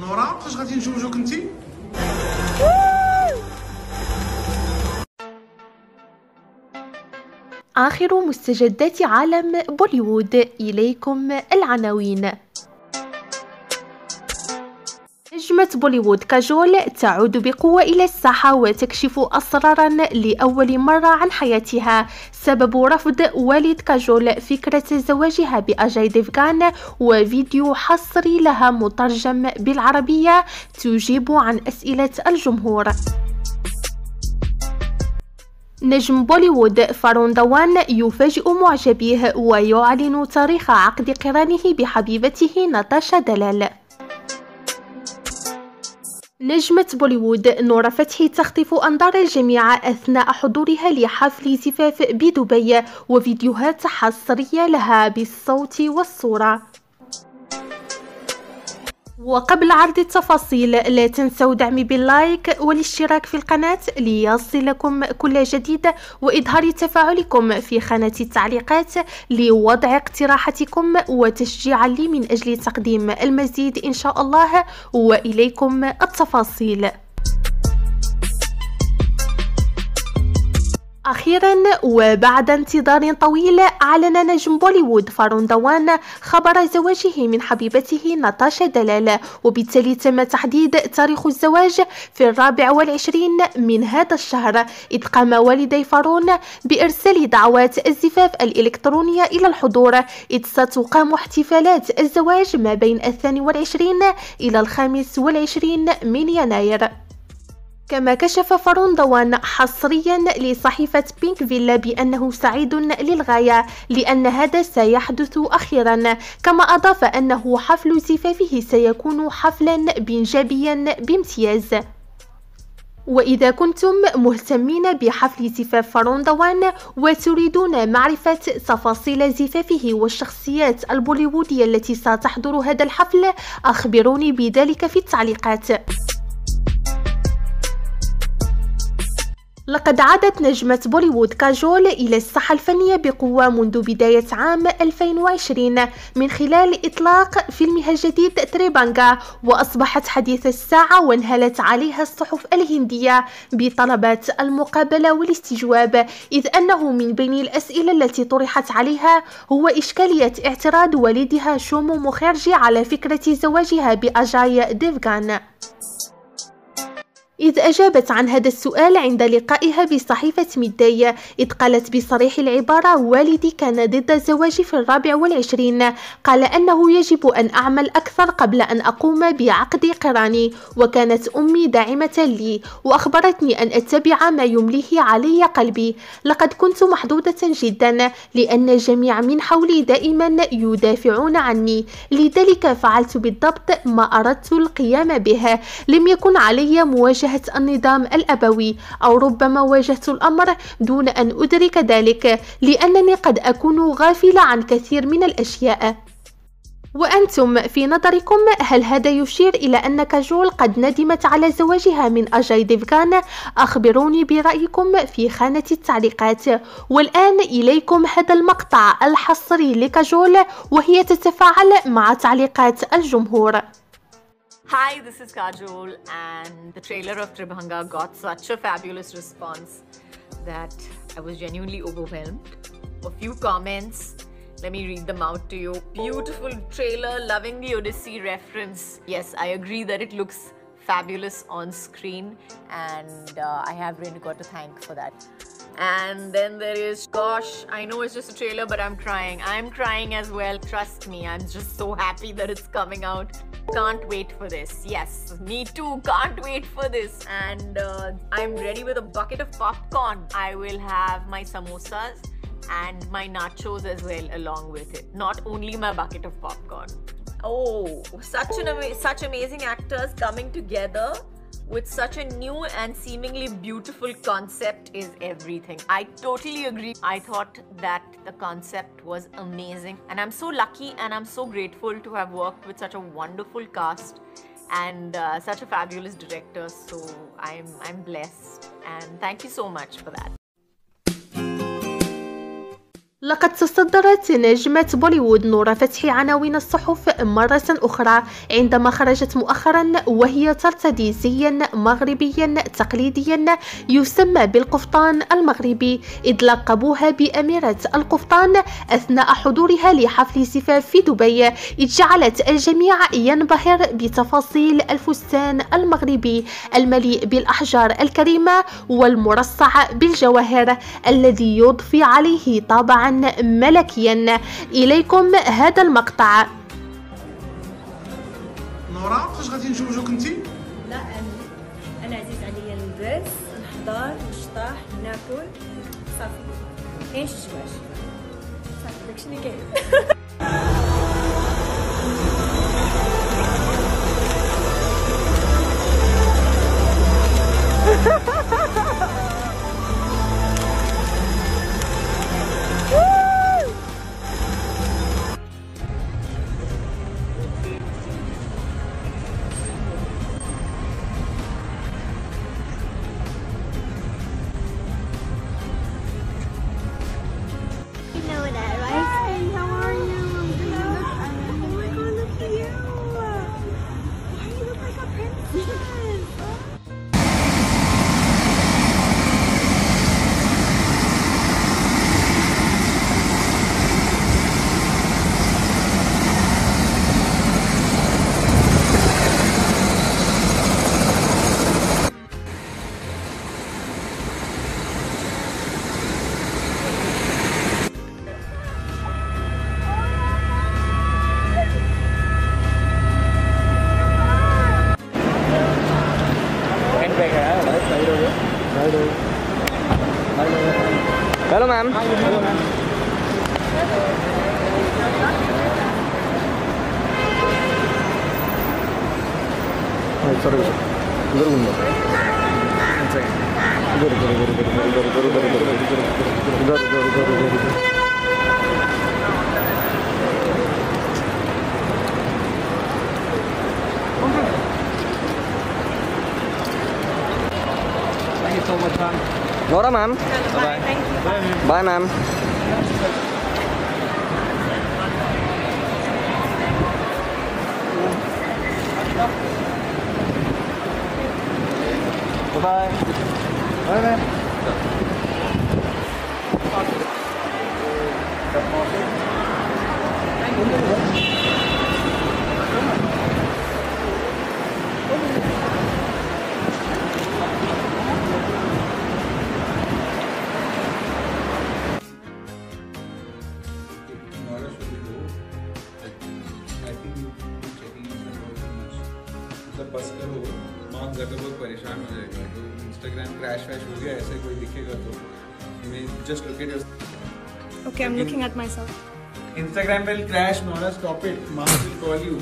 نورا فاش غادي نزوجوك انتي؟ آخر مستجدات عالم بوليوود إليكم العناوين. نجمة بوليوود كاجول تعود بقوة إلى الساحة وتكشف أسرارا لأول مرة عن حياتها. سبب رفض والد كاجول فكرة زواجها بأجاي ديفغان وفيديو حصري لها مترجم بالعربية تجيب عن أسئلة الجمهور. نجم بوليوود فارون دوان يفاجئ معجبيه ويعلن تاريخ عقد قرانه بحبيبته ناتاشا دلال. نجمة بوليوود نور فتحي تخطف أنظار الجميع أثناء حضورها لحفل زفاف بدبي وفيديوهات حصرية لها بالصوت والصورة. وقبل عرض التفاصيل لا تنسوا دعمي باللايك والاشتراك في القناة ليصلكم كل جديد وإظهار تفاعلكم في خانة التعليقات لوضع اقتراحاتكم وتشجيعا لي من أجل تقديم المزيد إن شاء الله. وإليكم التفاصيل. أخيرا وبعد انتظار طويل أعلن نجم بوليوود فارون دوان خبر زواجه من حبيبته ناتاشا دلال. وبالتالي تم تحديد تاريخ الزواج في الرابع والعشرين من هذا الشهر. إذ قام والدي فارون بإرسال دعوات الزفاف الإلكترونية إلى الحضور. إذ ستقام احتفالات الزواج ما بين الثاني والعشرين إلى الخامس والعشرين من يناير. كما كشف فرون دوان حصريا لصحيفة بينك فيلا بأنه سعيد للغاية لأن هذا سيحدث أخيرا. كما أضاف أنه حفل زفافه سيكون حفلا بنجابيا بامتياز. وإذا كنتم مهتمين بحفل زفاف فرون دوان وتريدون معرفة تفاصيل زفافه والشخصيات البوليوودية التي ستحضر هذا الحفل أخبروني بذلك في التعليقات. لقد عادت نجمة بوليوود كاجول إلى الساحة الفنية بقوة منذ بداية عام 2020 من خلال إطلاق فيلمها الجديد تريبانجا وأصبحت حديث الساعة وانهلت عليها الصحف الهندية بطلبات المقابلة والاستجواب إذ أنه من بين الأسئلة التي طرحت عليها هو إشكالية اعتراض والدها شومو مخيرجي على فكرة زواجها بأجاي ديفغان. إذ أجابت عن هذا السؤال عند لقائها بصحيفة ميداي إذ قالت بصريح العبارة والدي كان ضد الزواج في الرابع والعشرين. قال أنه يجب أن أعمل أكثر قبل أن أقوم بعقد قراني وكانت أمي داعمة لي وأخبرتني أن أتبع ما يمليه علي قلبي. لقد كنت محظوظة جدا لأن الجميع من حولي دائما يدافعون عني. لذلك فعلت بالضبط ما أردت القيام به. لم يكن علي مواجهة مواجهة النظام الأبوي أو ربما واجهت الأمر دون أن أدرك ذلك لأنني قد أكون غافلة عن كثير من الأشياء. وأنتم في نظركم هل هذا يشير إلى أن كاجول قد ندمت على زواجها من أجاي ديفغان؟ أخبروني برأيكم في خانة التعليقات. والآن إليكم هذا المقطع الحصري لكاجول وهي تتفاعل مع تعليقات الجمهور. Hi, this is Kajol, and the trailer of Tribhanga got such a fabulous response that I was genuinely overwhelmed. A few comments, let me read them out to you. Beautiful trailer, loving the Odyssey reference. Yes, I agree that it looks fabulous on screen, and uh, I have got to thank for that. And then there is, gosh, I know it's just a trailer, but I'm crying. I'm crying as well. Trust me, I'm just so happy that it's coming out. Can't wait for this. Yes, me too. Can't wait for this. And uh, I'm ready with a bucket of popcorn. I will have my samosas and my nachos as well along with it. Not only my bucket of popcorn. Oh, such an ama- such amazing actors coming together with such a new and seemingly beautiful concept is everything. I totally agree. I thought that the concept was amazing, and I'm so lucky and I'm so grateful to have worked with such a wonderful cast and uh, such a fabulous director. So I'm I'm blessed, and thank you so much for that. لقد تصدرت نجمة بوليوود نورة فتحي عناوين الصحف مرة أخرى عندما خرجت مؤخرا وهي ترتدي زيا مغربيا تقليديا يسمى بالقفطان المغربي إذ لقبوها بأميرة القفطان أثناء حضورها لحفل زفاف في دبي إذ جعلت الجميع ينبهر بتفاصيل الفستان المغربي المليء بالأحجار الكريمة والمرصع بالجواهر الذي يضفي عليه طابعا ملكيا. إليكم هذا المقطع. نورا فاش غادي نتزوجوك انت لا أنا أنا عزيز عليا نلبس نحضر نشطح ناكل صافي. كاين شي زواج صافي داكشي اللي كاين. Tamam. సరే ఇద్దరు ఉందా ఇద్దరు ఇద్దరు ఇద్దరు ఇద్దరు ఇద్దరు ఇద్దరు ఇద్దరు ఇద్దరు ఇద్దరు ఇద్దరు What up, ma'am? Bye bye. Bye bye. Bye bye. मतलब बस करो मार्क जकरबर्ग परेशान हो जाएगा। तो इंस्टाग्राम क्रैश वैश हो गया ऐसे कोई दिखेगा तो। मैं just look at okay I am looking at my self Instagram will crash not a stop it Mark will call you